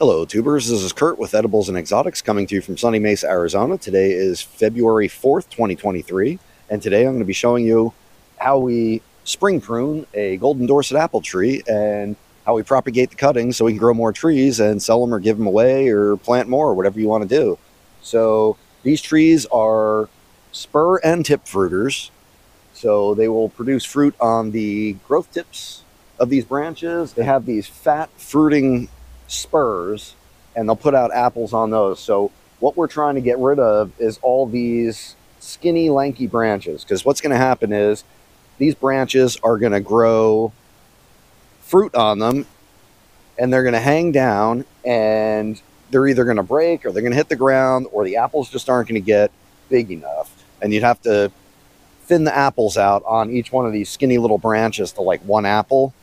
Hello, tubers. This is Kurt with Edibles and Exotics coming to you from Sunny Mesa, Arizona. Today is February 4th, 2023, and today I'm going to be showing you how we spring prune a golden Dorsett apple tree and how we propagate the cuttings so we can grow more trees and sell them or give them away or plant more or whatever you want to do. So these trees are spur and tip fruiters, so they will produce fruit on the growth tips of these branches. They have these fat fruiting spurs and they'll put out apples on those. So what we're trying to get rid of is all these skinny, lanky branches. Because what's going to happen is these branches are going to grow fruit on them and they're going to hang down and they're either going to break or they're going to hit the ground or the apples just aren't going to get big enough. And you'd have to thin the apples out on each one of these skinny little branches to like one apple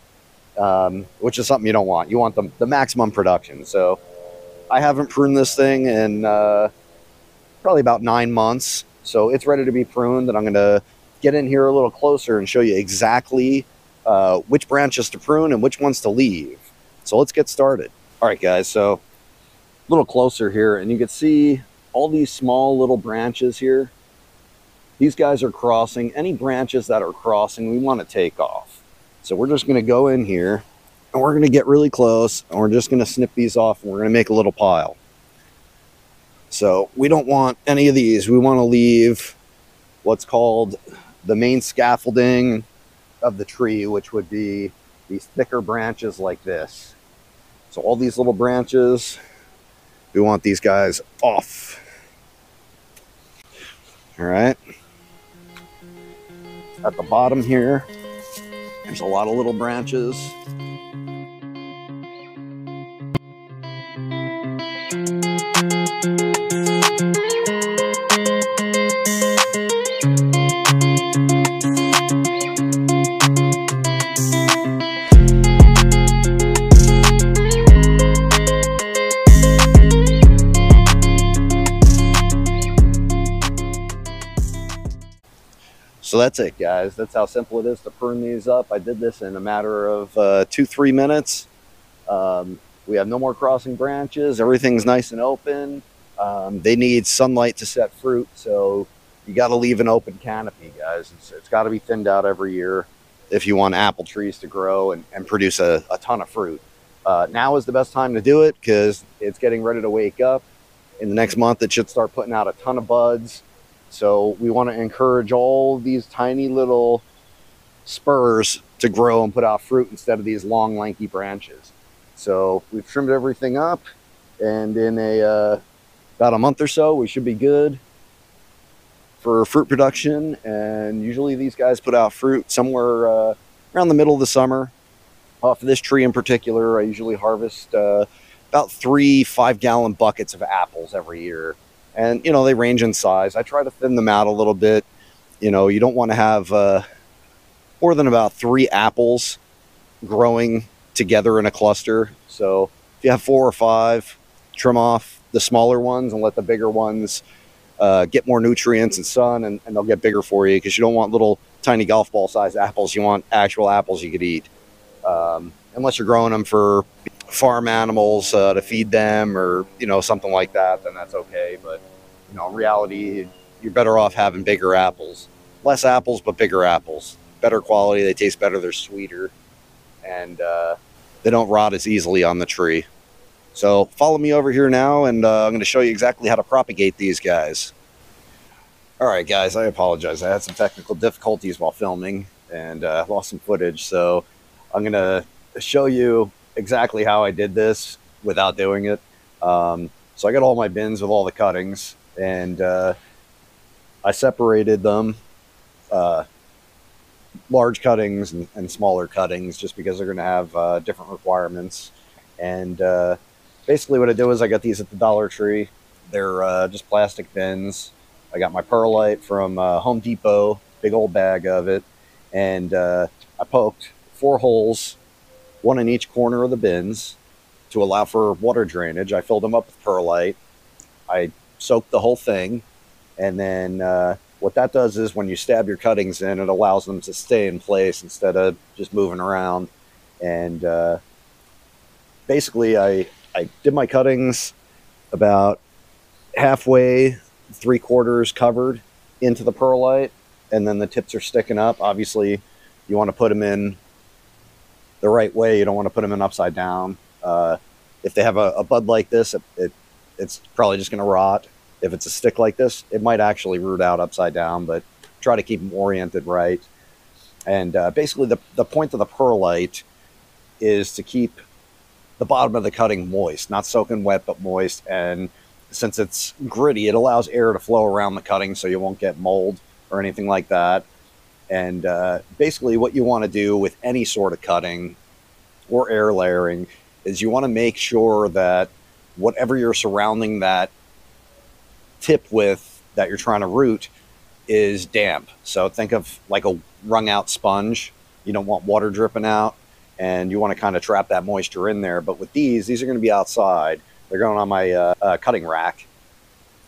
um, which is something you don't want. You want the, the maximum production. So I haven't pruned this thing in uh, probably about nine months. So it's ready to be pruned, and I'm going to get in here a little closer and show you exactly uh, which branches to prune and which ones to leave. So let's get started. All right, guys. So a little closer here, and you can see all these small little branches here. These guys are crossing. Any branches that are crossing, we want to take off. So we're just going to go in here and we're going to get really close and we're just going to snip these off and we're going to make a little pile. So we don't want any of these. We want to leave what's called the main scaffolding of the tree, which would be these thicker branches like this. So all these little branches, we want these guys off. All right. At the bottom here, there's a lot of little branches. So that's it, guys. That's how simple it is to prune these up. I did this in a matter of uh, two, three minutes. Um, we have no more crossing branches. Everything's nice and open. Um, they need sunlight to set fruit, so you got to leave an open canopy, guys. it's, it's got to be thinned out every year if you want apple trees to grow and, and produce a, a, ton of fruit. Uh, now is the best time to do it because it's getting ready to wake up. In the next month, it should start putting out a ton of buds. So we want to encourage all these tiny little spurs to grow and put out fruit instead of these long lanky branches. So we've trimmed everything up and in a uh, about a month or so we should be good for fruit production and usually these guys put out fruit somewhere uh, around the middle of the summer. Off of this tree in particular I usually harvest uh, about three five gallon buckets of apples every year and you know they range in size. I try to thin them out a little bit. You know, you don't want to have uh, more than about three apples growing together in a cluster. So if you have four or five, trim off the smaller ones and let the bigger ones uh, get more nutrients and sun, and, and they'll get bigger for you because you don't want little tiny golf ball sized apples. You want actual apples you could eat. Um, unless you're growing them for farm animals uh, to feed them or you know something like that then that's okay. But you know in reality you're better off having bigger apples. Less apples but bigger apples. Better quality they taste better they're sweeter and uh, they don't rot as easily on the tree. So follow me over here now and uh, i'm going to show you exactly how to propagate these guys. All right guys i apologize. I had some technical difficulties while filming and uh, lost some footage so i'm going to show you exactly how I did this without doing it. Um, so I got all my bins with all the cuttings and uh, I separated them, uh, large cuttings and, and, smaller cuttings just because they're going to have uh, different requirements. And uh, basically what I do is I got these at the Dollar Tree. They're uh, just plastic bins. I got my perlite from uh, Home Depot, big old bag of it. And I poked four holes one in each corner of the bins to allow for water drainage. I filled them up with perlite. I soaked the whole thing. And then uh, what that does is when you stab your cuttings in, it allows them to stay in place instead of just moving around. And uh, basically, I, I did my cuttings about halfway, three quarters covered into the perlite, and then the tips are sticking up. Obviously, you want to put them in the right way. You don't want to put them in upside down. Uh, if they have a, a, bud like this, it, it it's probably just going to rot. If it's a stick like this, it might actually root out upside down, but try to keep them oriented right. And uh, basically, the, the point of the perlite is to keep the bottom of the cutting moist, not soaking wet, but moist. And since it's gritty, it allows air to flow around the cutting so you won't get mold or anything like that. And uh, basically, what you want to do with any sort of cutting or air layering is you want to make sure that whatever you're surrounding that tip with that you're trying to root is damp. So think of like a wrung out sponge. You don't want water dripping out and you want to kind of trap that moisture in there. But with these, these are going to be outside. They're going on my uh, uh, cutting rack.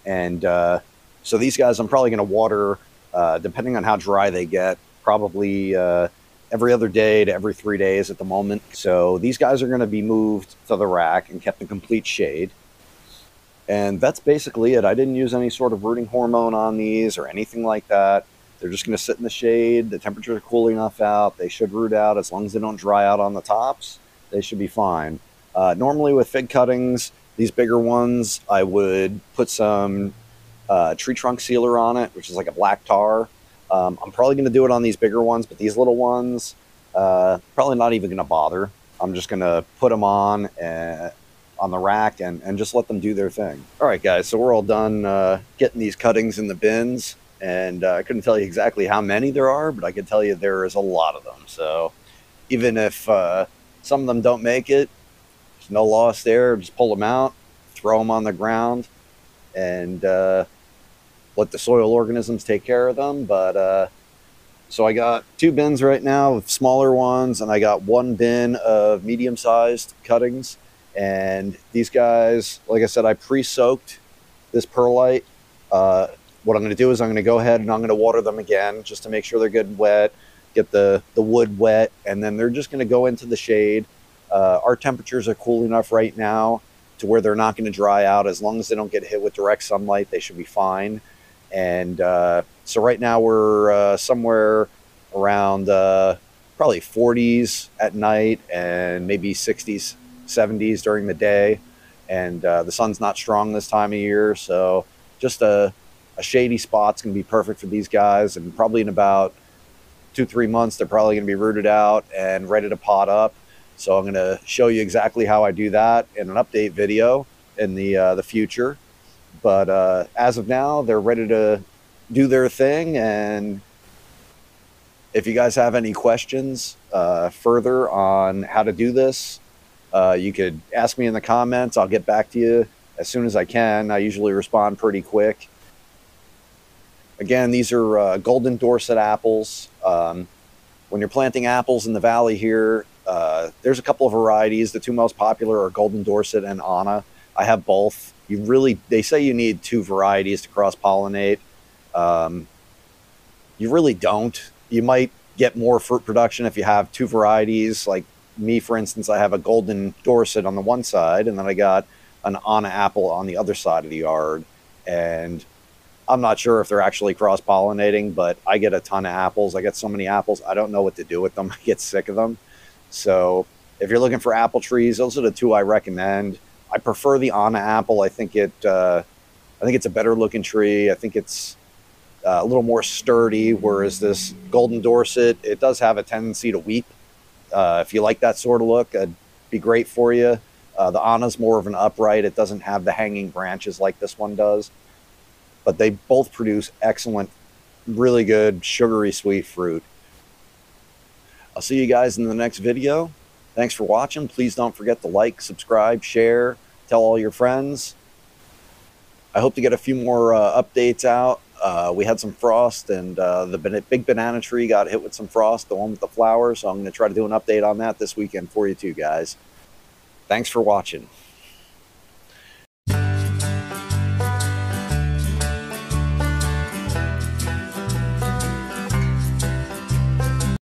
And uh, so these guys, I'm probably going to water, uh, depending on how dry they get, probably uh, every other day to every three days at the moment. So these guys are going to be moved to the rack and kept in complete shade. And that's basically it. I didn't use any sort of rooting hormone on these or anything like that. They're just going to sit in the shade. The temperatures are cool enough out. They should root out as long as they don't dry out on the tops. They should be fine. Uh, normally with fig cuttings, these bigger ones, I would put some uh, tree trunk sealer on it, which is like a black tar. Um, I'm probably going to do it on these bigger ones, but these little ones, uh, probably not even going to bother. I'm just going to put them on uh, on the rack and, and just let them do their thing. All right, guys, so we're all done uh, getting these cuttings in the bins and uh, I couldn't tell you exactly how many there are, but I can tell you there is a lot of them. So even if uh, some of them don't make it, there's no loss there. Just pull them out, throw them on the ground, and uh, let the soil organisms take care of them. But uh, so I got two bins right now with smaller ones, and I got one bin of medium-sized cuttings. And these guys, like I said, I pre-soaked this perlite. Uh, what I'm going to do is I'm going to go ahead and I'm going to water them again just to make sure they're good and wet, get the, the wood wet, and then they're just going to go into the shade. Uh, our temperatures are cool enough right now to where they're not going to dry out. As long as they don't get hit with direct sunlight, they should be fine. And uh, so right now we're uh, somewhere around uh, probably 40s at night and maybe 60s, 70s during the day. And uh, the sun's not strong this time of year, so just a a shady spot's going to be perfect for these guys. And probably in about two, three months, they're probably going to be rooted out and ready to pot up. So I'm going to show you exactly how I do that in an update video in the uh, the future. But uh, as of now, they're ready to do their thing. And if you guys have any questions uh, further on how to do this, uh, you could ask me in the comments. I'll get back to you as soon as I can. I usually respond pretty quick. Again, these are uh, golden Dorsett apples. Um, when you're planting apples in the valley here, uh, there's a couple of varieties. The two most popular are golden Dorsett and Anna. I have both. You really, they say you need two varieties to cross pollinate. Um, you really don't. You might get more fruit production if you have two varieties. Like me, for instance, I have a golden Dorsett on the one side, and then I got an Anna apple on the other side of the yard. And I'm not sure if they're actually cross pollinating, but I get a ton of apples. I get so many apples, I don't know what to do with them. I get sick of them. So if you're looking for apple trees, those are the two I recommend. I prefer the Anna apple. I think it, uh, I think it's a better looking tree. I think it's uh, a little more sturdy, whereas this Golden Dorsett, it does have a tendency to weep. Uh, if you like that sort of look, it'd be great for you. Uh, the Anna's more of an upright. It doesn't have the hanging branches like this one does but they both produce excellent, really good, sugary sweet fruit. I'll see you guys in the next video. Thanks for watching. Please don't forget to like, subscribe, share, tell all your friends. I hope to get a few more uh, updates out. Uh, we had some frost, and uh, the big banana tree got hit with some frost, the one with the flowers. So I'm going to try to do an update on that this weekend for you too, guys. Thanks for watching.